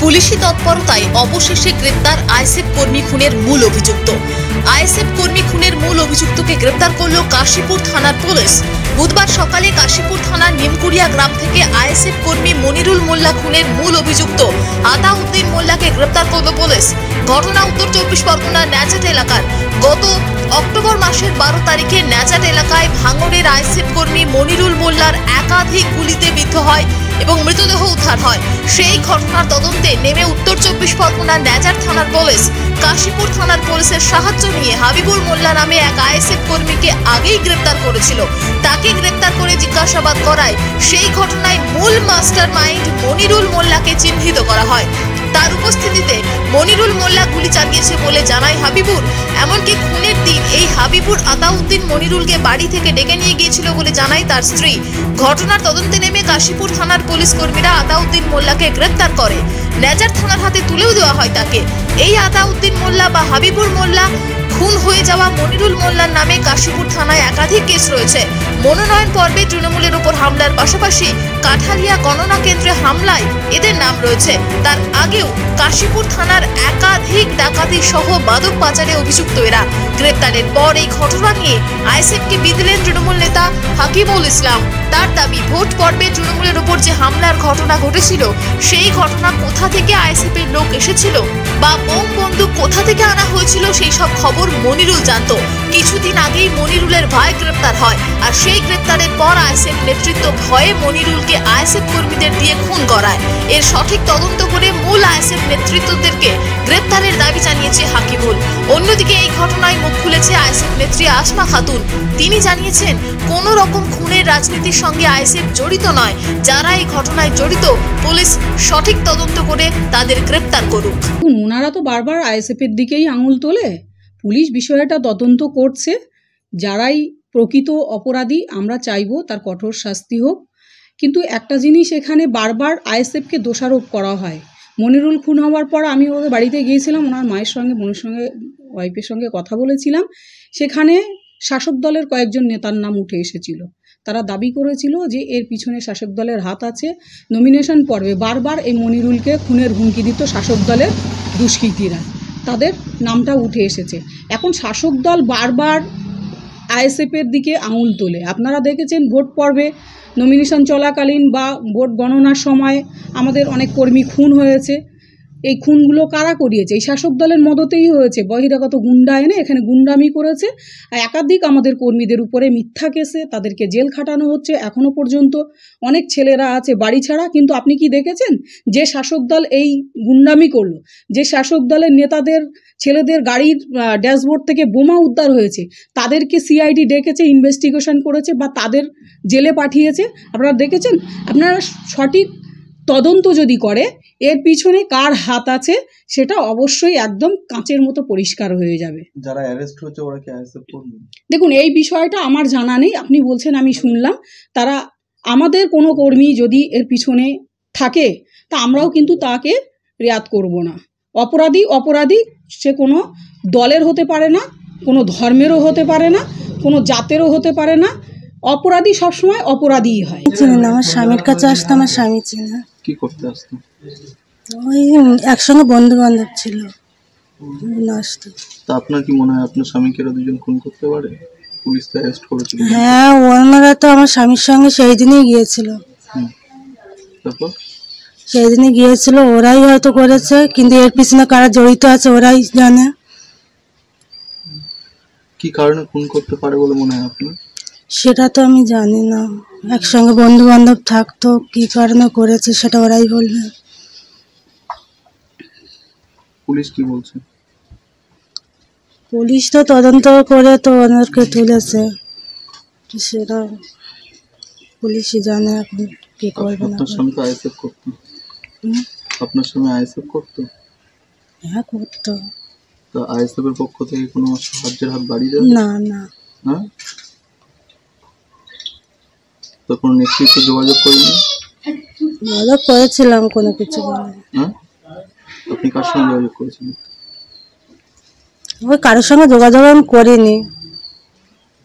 পুলিশি তৎপরতায় অবশেষে গ্রেপ্তার আইএসএফ কর্মী খুনের মূল অভিযুক্ত। আইএসএফ কর্মী খুনের মূল অভিযুক্তকে গ্রেপ্তার করল কাশীপুর থানার পুলিশ। বুধবার সকালে কাশীপুর থানার নিমকুড়িয়া গ্রাম থেকে আইএসএফ কর্মী মনিরুল মোল্লা খুনের মূল অভিযুক্ত আতাউদ্দিন মোল্লাকে গ্রেপ্তার করল পুলিশ। ঘটনা উত্তর চব্বিশ পরগনার ন্যাচাট এলাকার। গত অক্টোবর মাসের বারো তারিখে ন্যাচাট এলাকায় ভাঙড়ের আইএসএফ কর্মী মনিরুল মোল্লার একাধিক গুলিতে বিদ্ধ হয় এবং মৃতদেহ উদ্ধার হয়। সেই ঘটনার তদন্তে নেমে উত্তর চব্বিশ পরগনার ন্যাচার থানার পুলিশ, কাশীপুর থানার পুলিশের সাহায্য নিয়ে হাবিবুর মোল্লা নামে এক আইএসএফ কর্মীকে আগেই গ্রেপ্তার করেছিল। তাকে গ্রেপ্তার করে জিজ্ঞাসাবাদ করায় সেই ঘটনায় মূল মাস্টার মাইন্ড মনিরুল মোল্লাকে চিহ্নিত করা হয়। তার উপস্থিতিতে মনিরুল মোল্লা গুলি চালিয়েছে বলে জানায় হাবিবুর। এমনকি খুনের দিন এই হাবিবুর আতাউদ্দিন মনিরুলকে বাড়ি থেকে ডেকে নিয়ে গিয়েছিল বলে জানায় তার স্ত্রী। ঘটনার তদন্তে নেমে কাশীপুর থানার পুলিশ কর্মীরা আতাউদ্দিন মোল্লাকে গ্রেপ্তার করে। নেজার থানার হাতে তুলেও দেওয়া হয় তাকে। এই আতাউদ্দিন মোল্লা বা হাবিবুর মোল্লা, খুন হয়ে যাওয়া মনিরুল মোল্লার নামে কাশীপুর থানায় একাধিক কেস রয়েছে। মনোনয়ন পর্বে তৃণমূলের উপর হামলার পাশাপাশি কাঠালিয়া গণনা কেন্দ্রে হামলায় এদের নাম রয়েছে। তার আগেও কাশীপুর থানার একাধিক ডাকাতি সহ মাদক পাচারে অভিযুক্ত এরা। গ্রেপ্তারের পর এই ঘটনা নিয়ে আইএসএফকে বিদিলেন তৃণমূল নেতা হাকিমুল ইসলাম। তার দাবি, ভোট পর্বে তৃণমূলের উপর যে হামলার ঘটনা ঘটেছিল, সেই ঘটনা কোথা থেকে আইএসএফ লোক এসেছিল বা বোম বন্দুক কোথা থেকে আনা হয়েছিল, সেই সব খবর মনিরুল জানত। কিছুদিন আগেই মনিরুলের ভাই গ্রেপ্তার হয়। আর সেই গ্রেপ্তারের পর আইএসএফ নেতৃত্ব ভয়ে মনিরুলকে আইএসএফ কর্মীদের দিয়ে খুন করায়। এর সঠিক তদন্ত করে মূল আইএসএফ নেতৃত্বদেরকে গ্রেপ্তারের দাবি জানিয়েছে হাকিমুল। অন্যদিকে এই ঘটনায় মুখ খুলেছে আইএসএফ নেত্রী আসমা খাতুন। তিনি জানিয়েছেন, কোন রকম খুনের রাজনীতির সঙ্গে আইএসএফ জড়িত নয়। যারা এই ঘটনায় জড়িত, পুলিশ সঠিক তদন্ত করে তাদের গ্রেপ্তার করুক। ওনারা তো বারবার আইএসএফের দিকেই আঙুল তোলে। পুলিশ বিষয়টা তদন্ত করছে। যারাই প্রকৃত অপরাধী, আমরা চাইব তার কঠোর শাস্তি হোক। কিন্তু একটা জিনিস এখানে বারবার আইএসএফকে দোষারোপ করা হয়। মনিরুল খুন হওয়ার পর আমি ওদের বাড়িতে গিয়েছিলাম, ওনার মায়ের সঙ্গে, বোনের সঙ্গে, ওয়াইফের সঙ্গে কথা বলেছিলাম। সেখানে শাসক দলের কয়েকজন নেতার নাম উঠে এসেছিল। তারা দাবি করেছিল যে এর পিছনে শাসক দলের হাত আছে। নমিনেশন পর্বে বারবার এই মনিরুলকে খুনের হুমকি দিত শাসক দলের দুষ্কৃতীরা। তাদের নামটা উঠে এসেছে। এখন শাসক দল বারবার আইএসএফের দিকে আঙুল তোলে। আপনারা দেখেছেন ভোট পর্বে নমিনেশন চলাকালীন বা ভোট গণনার সময় আমাদের অনেক কর্মী খুন হয়েছে। এই খুনগুলো কারা করিয়েছে? এই শাসক দলের মদতেই হয়েছে। বহিরাগত গুন্ডা এনে এখানে গুন্ডামি করেছে। আর একাধিক আমাদের কর্মীদের উপরে মিথ্যা কেসে তাদেরকে জেল খাটানো হচ্ছে এখনও পর্যন্ত। অনেক ছেলেরা আছে বাড়ি ছাড়া, কিন্তু আপনি কি দেখেছেন? যে শাসক দল এই গুন্ডামি করল। যে শাসক দলের নেতাদের, ছেলেদের গাড়ির ড্যাশবোর্ড থেকে বোমা উদ্ধার হয়েছে, তাদেরকে সিআইডি ডেকেছে ইনভেস্টিগেশন করেছে বা তাদের জেলে পাঠিয়েছে। আপনারা দেখেছেন? আপনারা সঠিক তদন্ত যদি করে এর পিছনে কার হাত আছে সেটা অবশ্যই একদম কাঁচের মতো পরিষ্কার হয়ে যাবে। যারা অ্যারেস্ট হয়েছে ওরা কি দেখুন এই বিষয়টা আমার জানা নেই আপনি বলছেন আমি শুনলাম। তারা আমাদের কোনো কর্মী যদি এর পিছনে থাকে তা আমরাও কিন্তু তাকে রেয়াত করব না। অপরাধী অপরাধী সে কোনো দলের হতে পারে না কোনো ধর্মেরও হতে পারে না কোনো জাতেরও হতে পারে না অপরাধী সবসময় অপরাধীই হয়। চিনি না আমার স্বামীর কাছে আসতো আমার স্বামী ছিল না। কি করতে আসতো? ওই একসঙ্গে বন্ধু বান্ধব ছিল আসতো। তা আপনার কি মনে হয় আপনার স্বামীকে এরা দুজন খুন করতে পারে? পুলিশ তো অ্যারেস্ট করেছিল। হ্যাঁ ওনারা তো আমার স্বামীর সঙ্গে সেই দিনই গিয়েছিল। হুম। তারপর? সেই দিনই গিয়েছিল ওরাই হয়তো করেছে কিন্তু এর পিছনে কারা জড়িত আছে ওরাই জানে। কি কারণে খুন করতে পারে বলে মনে হয় আপনার? সেটা তো আমি জানি না। একসঙ্গে বন্ধু বান্ধব থাকতো কি কারণে করেছে সেটা ওরাই বলবে। পুলিশ কি বলছে? পুলিশ তো তদন্ত করে তো ওনাদেরকে তুলেছে। সেটা পুলিশই জানে এখন কি করবে না আপনার স্বামী তো আইএসএফ করতো। হুম। আপনার স্বামী আইএসএফ করতো? হ্যাঁ করতো। তা আইএসএফ এর পক্ষ থেকে কোনো সাহায্যের হাত বাড়িয়ে না না। হ্যাঁ? তো কোনো নেতৃত্ব যোগাযোগ করেনি? ভালো করেছিলাম কোনো কিছু বলে হ্যাঁ? আপনি কার সঙ্গে যোগাযোগ করেছিলেন? ওই কারোর সঙ্গে যোগাযোগ আমি করিনি।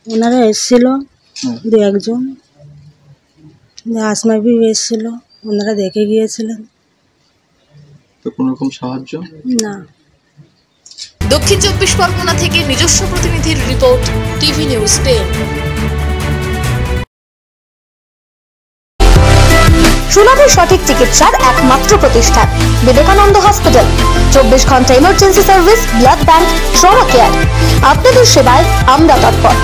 ওনারা এসেছিল হ্যাঁ। দু একজন। আসমা বি এসেছিল ওনারা দেখে গিয়েছিলেন। তো কোনো রকম সাহায্য? না। দক্ষিণ চব্বিশ পরগনা থেকে নিজস্ব প্রতিনিধির রিপোর্ট টিভি নিউজ টেন। ও সঠিক চিকিৎসার একমাত্র প্রতিষ্ঠান, বিবেকানন্দ হসপিটাল। চব্বিশ ঘণ্টা emergency service blood bank trauma care আপনাদের সেবায় আমরা তৎপর।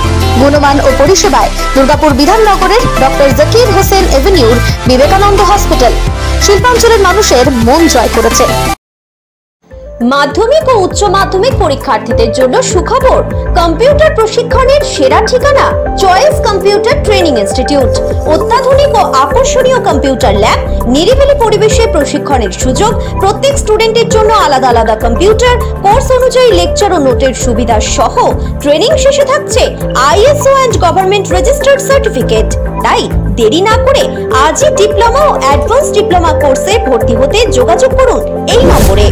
গুণমান ও পরিষেবায় দুর্গাপুর বিধাননগরের ডক্টর জাকির হোসেন এভিনিউর বিবেকানন্দ হসপিটাল। শিল্পাঞ্চলের মানুষের মন জয় করেছে। মাধ্যমিক ও উচ্চ মাধ্যমিক পরীক্ষার্থীদের জন্য সুখবর। কম্পিউটার প্রশিক্ষণের সেরা ঠিকানা, চয়েস কম্পিউটার ট্রেনিং ইনস্টিটিউট। অত্যাধুনিক ও আকর্ষণীয় কম্পিউটার ল্যাব, নিরিবিলি পরিবেশে প্রশিক্ষণের সুযোগ, প্রত্যেক স্টুডেন্টের জন্য আলাদা আলাদা কম্পিউটার, কোর্স অনুযায়ী লেকচার ও নোটের সুবিধা সহ ট্রেনিং শেষে থাকছে ISO and government registered certificate. তাই দেরি না করে আজই ডিপ্লোমা ও অ্যাডভান্স ডিপ্লোমা কোর্সে ভর্তি হতে যোগাযোগ করুন এই নম্বরে।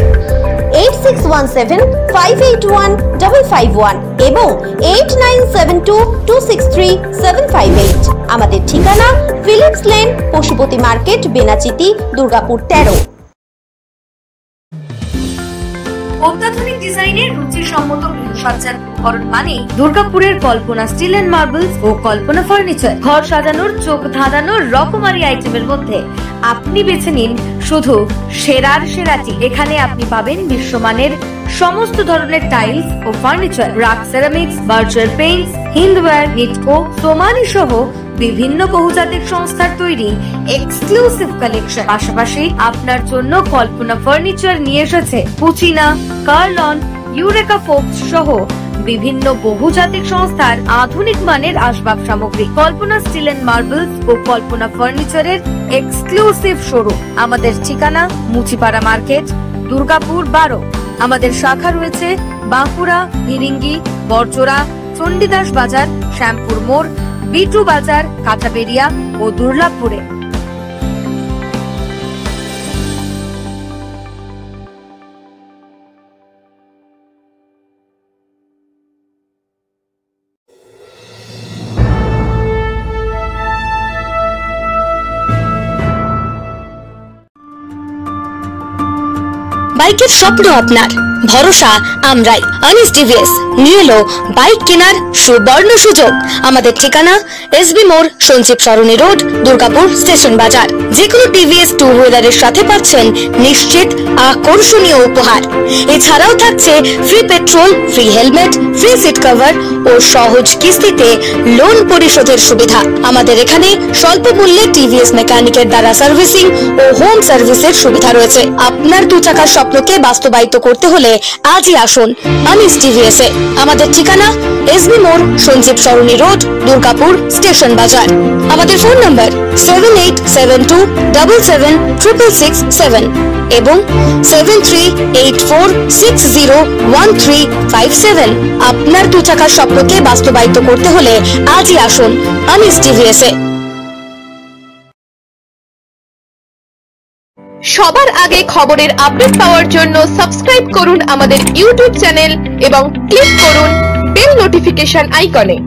Eight six one seven five eight one double five one এবং eight nine seven two two six three seven five eight আমাদের ঠিকানা Philips lane, Pashupati market, Benachiti, Durgapur তেরো। অত্যাধুনিক ডিজাইনের রুচিসম্মত গৃহসজ্জার উপকরণ মানে দুর্গাপুরের কল্পনা স্টিল এন্ড মার্বেলস ও কল্পনা ফার্নিচার। ঘর সাজানোর, চোখ ধাঁধানোর রকমারি আইটেমের মধ্যে আপনি বেছে নিন শুধু সেরার সেরাটি। এখানে আপনি পাবেন বিশ্বমানের সমস্ত ধরনের টাইলস ও ফার্নিচার। রাক সেরামিক্স বার্চার পেইন্টস হিন্দওয়্যার নিটকো, সোমানি সহ বিভিন্ন বহুজাতিক সংস্থার তৈরি এক্সক্লুসিভ কালেকশন পাশাপাশি আপনার জন্য কল্পনা ফার্নিচার নিয়ে এসেছে পুচিনা, কার্লন, ইউরেকা ফোক্স সহ বিভিন্ন বহুজাতিক সংস্থার আধুনিক মানের আসবাব সামগ্রী। কল্পনা স্টিল এন্ড মার্বেলস ও কল্পনা ফার্নিচারের এক্সক্লুসিভ শোরুম আমাদের ঠিকানা মুচিপাড়া মার্কেট, দুর্গাপুর বারো। আমাদের শাখা রয়েছে বাঁকুড়া ভিরিঙ্গি বরজোড়া, চণ্ডীদাস বাজার, শ্যামপুর মোড় বিটু বাজার কাঁচাবেরিয়া ও দুর্লাভপুরে। বাইকের স্বপ্ন আপনার। ভরসা আমরাই। আনিস টিভিএস নিয়ে এলো বাইক কেনার সুবর্ণ সুযোগ। আমাদের ঠিকানা এসবি মোড়, সঞ্জীব সরণি রোড, দুর্গাপুর স্টেশন বাজার। যে কোনো টিভিএস টু হুইলারের সাথে পাচ্ছেন নিশ্চিত আকর্ষণীয় উপহার। এছাড়াও থাকছে free petrol free helmet free seat cover ও সহজ কিস্তিতে লোন পরিশোধের সুবিধা। আমাদের এখানে স্বল্প মূল্যে টিভিএস মেকানিকের দ্বারা সার্ভিসিং ও হোম সার্ভিসের সুবিধা রয়েছে। আপনার দু চাকার স্বপ্নকে বাস্তবায়িত করতে হলে আজই আসুন। এ আমাদের ঠিকানা এসবি মোড়, সঞ্জীব সরণি রোড, দুর্গাপুর স্টেশন বাজার। আমাদের phone number seven eight seven two double seven triple six seven এবং seven three eight four six zero one three five seven আপনার দু চাকার স্বপ্নকে বাস্তবায়িত করতে হলে আজই আসুন। আনিস টিভিএস সবার আগে খবরের আপডেট পাওয়ার জন্য সাবস্ক্রাইব করুন আমাদের ইউটিউব চ্যানেল এবং ক্লিক করুন বেল নোটিফিকেশন আইকনে।